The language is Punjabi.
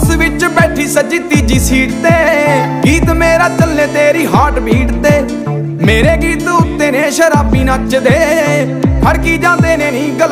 ਬੱਸ ਵਿੱਚ ਬੈਠੀ ਸੱਜੀ ਤੀਜੀ ਸੀਟ ਤੇ। ਗੀਤ ਮੇਰਾ ਚੱਲੇ ਤੇਰੀ ਹਾਰਟ ਬੀਟ ਤੇ। ਮੇਰੇ ਗੀਤ ਉੱਤੇ ਨੇ ਸ਼ਰਾਬੀ ਨੱਚਦੇ। ਫੜਕੀ ਜਾਂਦੇ ਨੇ ਨੀ ਗਲਾਸ